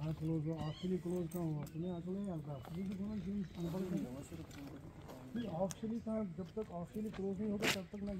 कहाँ क्लोज हो क्लोज कहाँ हुआ? तुम्हें आंकड़े अनपढ़ नहीं ऑफिशियली जब तक ऑफिशियली क्लोज नहीं होगा, तब तक मैं